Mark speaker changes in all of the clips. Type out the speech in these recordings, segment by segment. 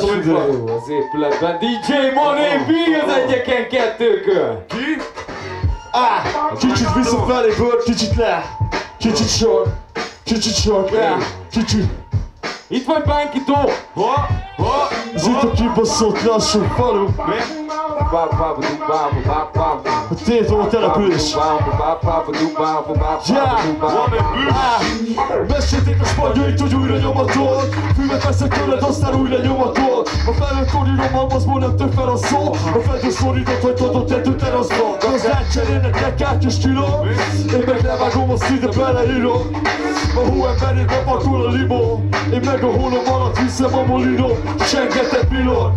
Speaker 1: Mondja.
Speaker 2: falu az épületben. DJ Money B az egyeken kettőkön.
Speaker 1: Ki? Á, kicsit visszafelé föl, kicsit le. Kicsit sor, kicsit sor, le. Kicsit.
Speaker 2: Itt vagy Bánkitó.
Speaker 3: Ha? Ha?
Speaker 1: Ez itt a kibaszott lassú falu.
Speaker 2: Bá,
Speaker 1: A tétó település. Mesélték a spanyait, hogy újra nyomatol Füvet veszek tőled, aztán újra nyomatol A felőtt korirom, halmazból nem tök fel a szó A feldő szorított, hogy tudod tető teraszban Az elcserélnek nekát és kiló Én meg levágom, azt ide beleírom A hóemberét bepakol a limó Én meg a holom alatt viszem a molino Csengetett pillanat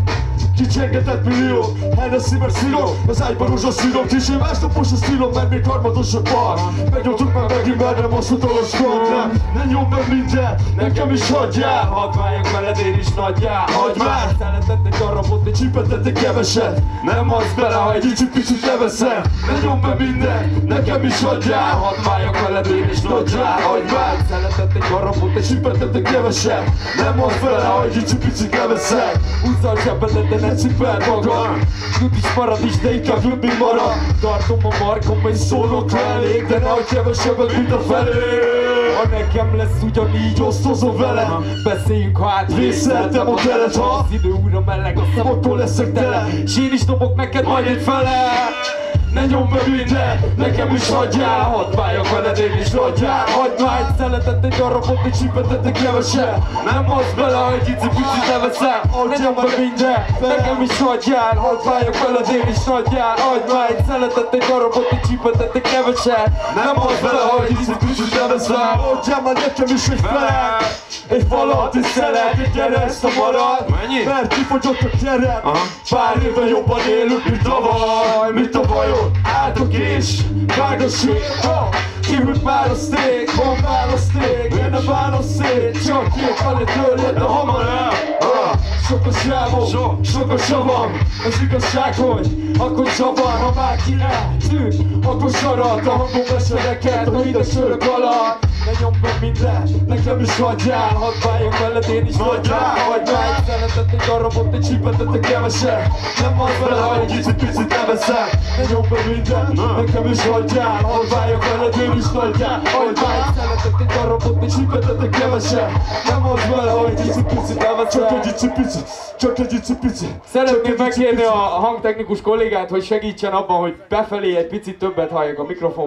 Speaker 1: Kicsengetett millió, Hennessy meg szírom Az ágyban rózsaszírom, kicsi másnapos a stílom Mert még harmados a par Megnyomtuk már megint, mert nem az hatalos kar Nem, ne nyom meg minden, nekem is hagyjál.
Speaker 2: Hadd váljak veled én is nagyjá
Speaker 1: Hagyd már!
Speaker 2: Szeretett egy darabot, egy
Speaker 1: Csipetett egy keveset, nem az bele, ha egy kicsit picit leveszem Ne nyom meg minden, nekem is hagyjál.
Speaker 2: Hadd váljak veled én is nagyjá
Speaker 1: Hagyd már!
Speaker 2: Szeretett egy darabot, egy
Speaker 1: Csipetett egy keveset, nem az bele, ha egy kicsit picit leveszem
Speaker 2: Húzza a zsebedet, de ne cipeld magad Tud is marad is, de inkább
Speaker 1: Többi marad,
Speaker 2: Tartom a markom, és
Speaker 1: szólok elég, de nehogy kevesebbet, mint a felé.
Speaker 2: Ha nekem lesz ugyanígy,
Speaker 1: osztozom vele.
Speaker 2: Beszéljünk ha át
Speaker 1: Vészeltem a teret, ha
Speaker 2: Az idő újra meleg, a
Speaker 1: Szavaktól leszek tele.
Speaker 2: S én is dobok neked majd egy fele
Speaker 1: Ne nyomd meg minden, nekem is hagyjál
Speaker 2: Hadd váljak veled én is nagyjá Hagyd már egy szeletet, egy darabot, egy csipet, egy keveset! Nem az bele, ha egy icipicit leveszem Ne nyomd meg minden, nekem is hagyjál Hadd váljak veled én is nagyjá Hagyd már egy szeletet, egy darabot, egy csipet, egy keveset!
Speaker 1: Nem az vele, hogy kicsit kicsit leveszem Adjál már nekem is egy fele Egy falat, egy szelet, egy gyere ezt a marad
Speaker 3: Mennyi?
Speaker 1: Mert kifogyott a keret Pár éve jobban élünk, mint tavaly. Mint a vajon, álltok és vágosít Kívül már a steak, van választék Én a választék, csak két felé törjed, de hamar el. Sok a sávom,
Speaker 3: Sok.
Speaker 1: sok a savam. Az igazság, hogy akkor csavar, ha bárki eltűnt Akkor sarat a hangom esereket, a híres örök alatt Ne nyomd meg minden, nekem is hagyjál
Speaker 2: Hadd váljak veled én is nagyjá Hagyd már egy szeletet, egy darabot, egy csipetet, egy keveset
Speaker 1: Nem az vele, ha egy kicsit picit leveszem Ne nyomd meg minden, nekem is hagyjál Hadd váljak veled, én is hagyjál
Speaker 2: Hagyd már egy szeletet, egy darabot, egy
Speaker 1: Csipetet egy keveset Nem az vele, ha egy kicsit picit leveszem Csak egy kicsit picit, csak egy kicsit picit.
Speaker 2: Szeretném megkérni a hangtechnikus kollégát, hogy segítsen abban, hogy befelé egy picit többet halljak a mikrofon.